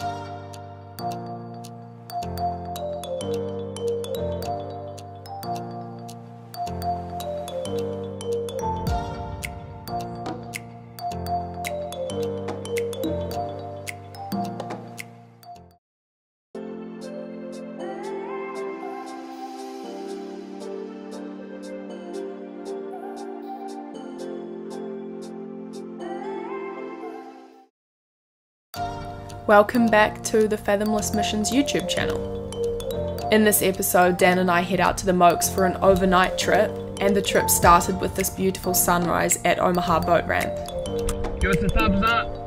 you Welcome back to the Fathomless Missions YouTube channel. In this episode, Dan and I head out to the Mokes for an overnight trip, and the trip started with this beautiful sunrise at Omaha Boat Ramp. Give us a thumbs up.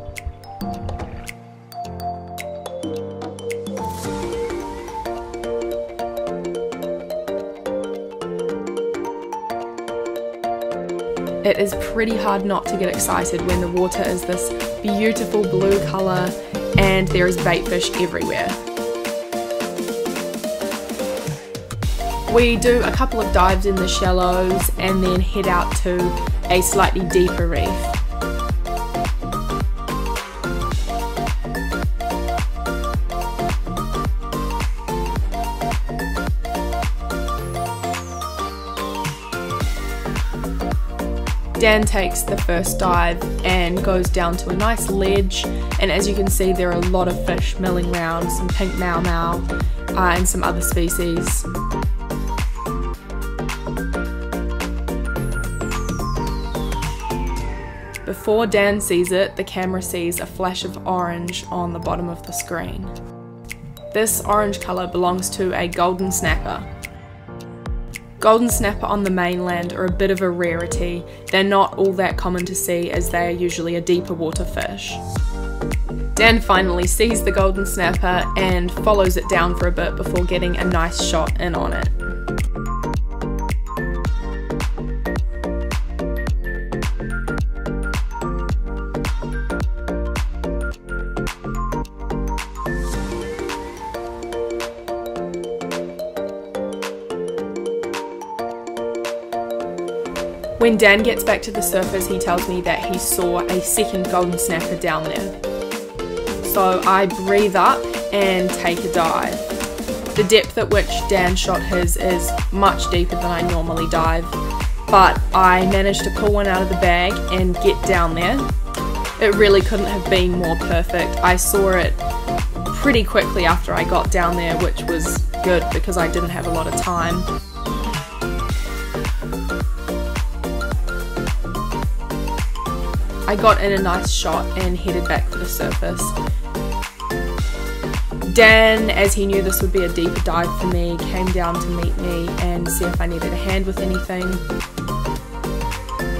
It is pretty hard not to get excited when the water is this beautiful blue colour and there is bait fish everywhere. We do a couple of dives in the shallows and then head out to a slightly deeper reef. Dan takes the first dive and goes down to a nice ledge and as you can see there are a lot of fish milling around, some pink maomao uh, and some other species. Before Dan sees it, the camera sees a flash of orange on the bottom of the screen. This orange colour belongs to a golden snapper, Golden snapper on the mainland are a bit of a rarity. They're not all that common to see as they are usually a deeper water fish. Dan finally sees the golden snapper and follows it down for a bit before getting a nice shot in on it. When Dan gets back to the surface, he tells me that he saw a second golden snapper down there. So I breathe up and take a dive. The depth at which Dan shot his is much deeper than I normally dive, but I managed to pull one out of the bag and get down there. It really couldn't have been more perfect. I saw it pretty quickly after I got down there, which was good because I didn't have a lot of time. I got in a nice shot and headed back for the surface. Dan, as he knew this would be a deeper dive for me, came down to meet me and see if I needed a hand with anything.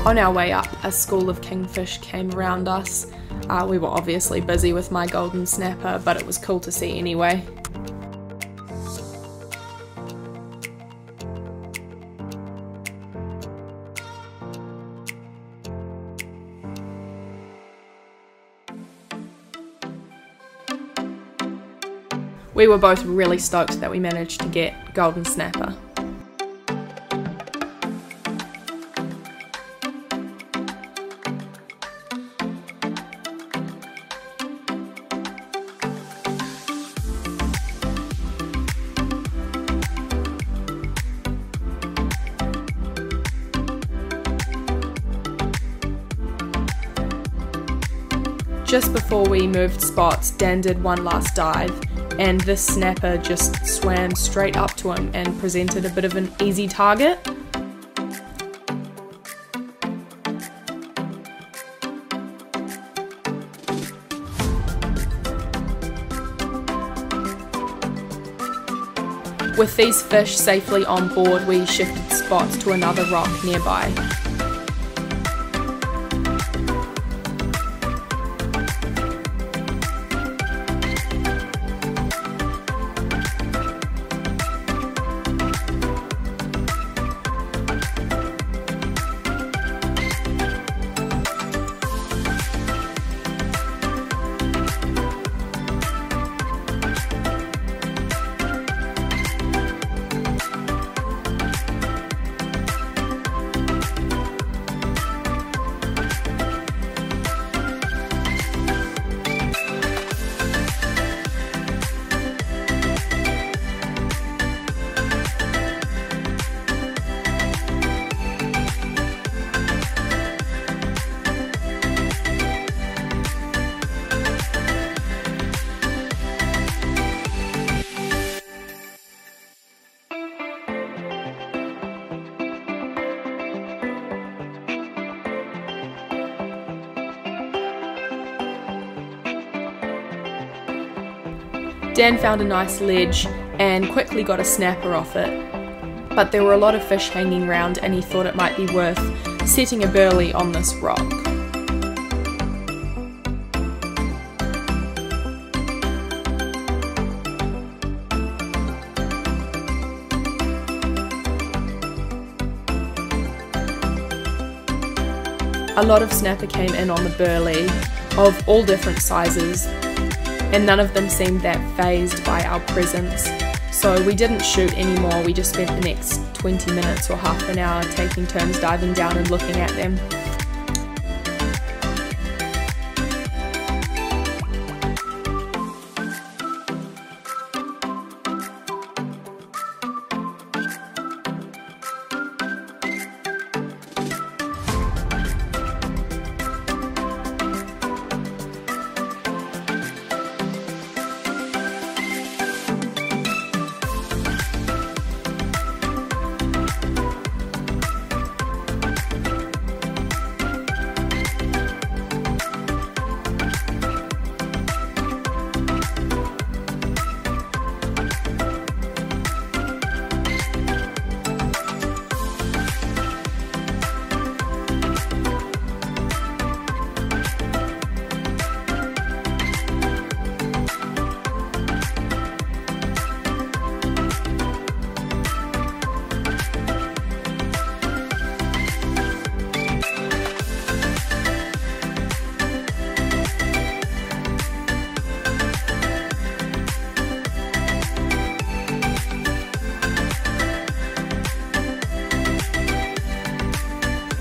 On our way up, a school of kingfish came around us. Uh, we were obviously busy with my golden snapper, but it was cool to see anyway. We were both really stoked that we managed to get golden snapper. Just before we moved spots, Dan did one last dive and this snapper just swam straight up to him and presented a bit of an easy target. With these fish safely on board, we shifted spots to another rock nearby. Dan found a nice ledge and quickly got a snapper off it, but there were a lot of fish hanging around and he thought it might be worth setting a burley on this rock. A lot of snapper came in on the burley of all different sizes, and none of them seemed that phased by our presence. So we didn't shoot anymore, we just spent the next 20 minutes or half an hour taking turns diving down and looking at them.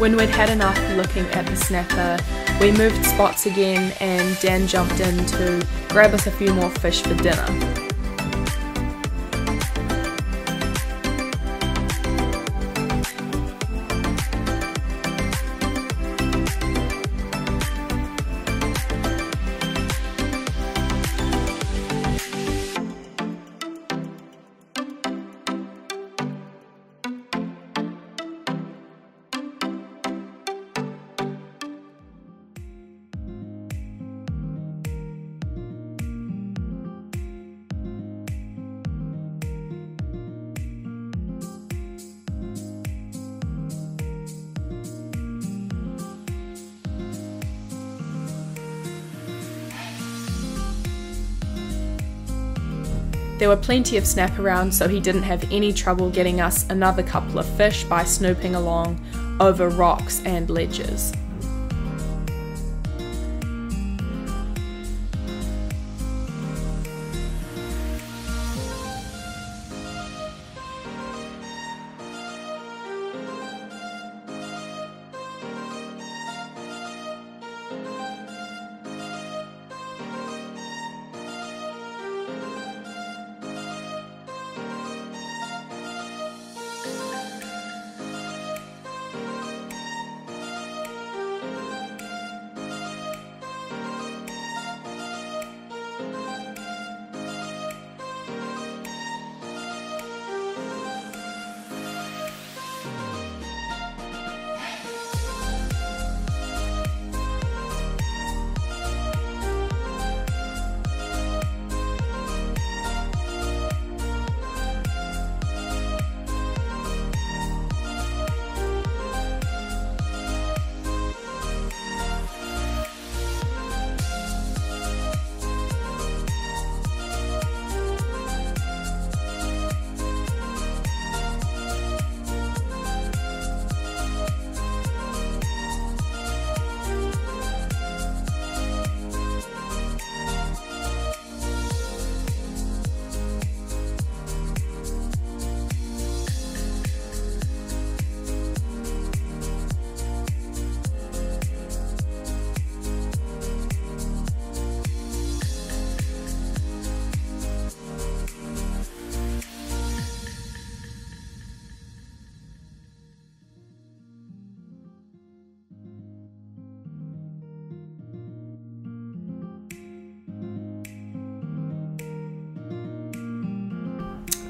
When we'd had enough looking at the snapper, we moved spots again and Dan jumped in to grab us a few more fish for dinner. There were plenty of snap around, so he didn't have any trouble getting us another couple of fish by snooping along over rocks and ledges.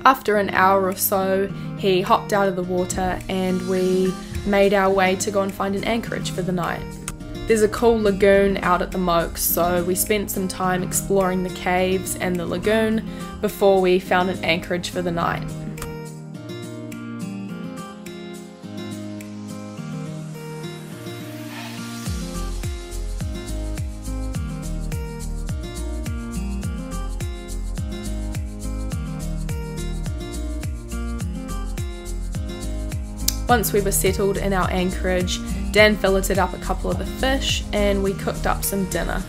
After an hour or so, he hopped out of the water and we made our way to go and find an anchorage for the night. There's a cool lagoon out at the Moke, so we spent some time exploring the caves and the lagoon before we found an anchorage for the night. Once we were settled in our anchorage, Dan filleted up a couple of the fish and we cooked up some dinner.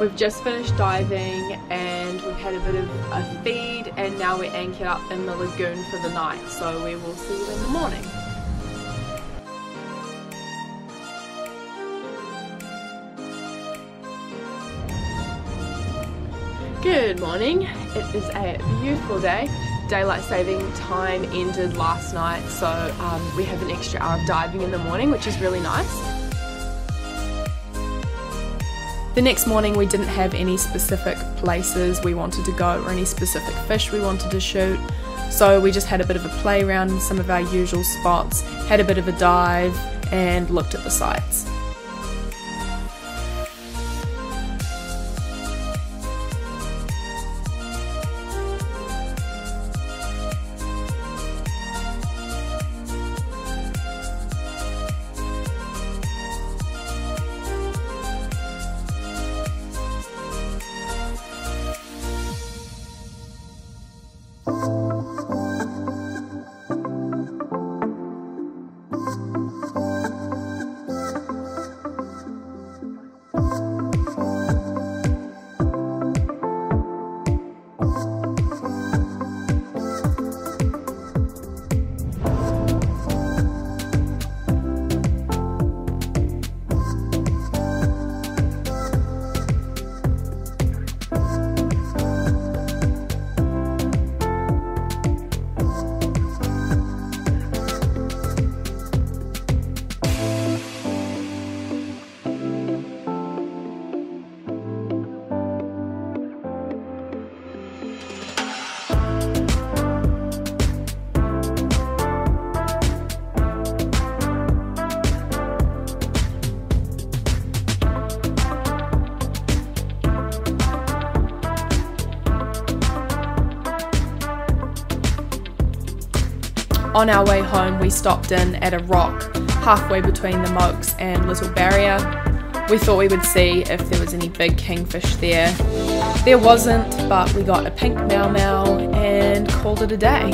We've just finished diving and we've had a bit of a feed and now we're anchored up in the lagoon for the night so we will see you in the morning. Good morning, it is a beautiful day. Daylight saving time ended last night so um, we have an extra hour of diving in the morning which is really nice. The next morning we didn't have any specific places we wanted to go or any specific fish we wanted to shoot. So we just had a bit of a play around in some of our usual spots, had a bit of a dive and looked at the sights. On our way home, we stopped in at a rock halfway between the Mokes and Little Barrier. We thought we would see if there was any big kingfish there. There wasn't, but we got a pink maomao and called it a day.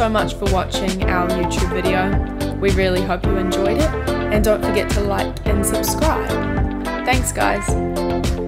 So much for watching our YouTube video. We really hope you enjoyed it and don't forget to like and subscribe. Thanks guys.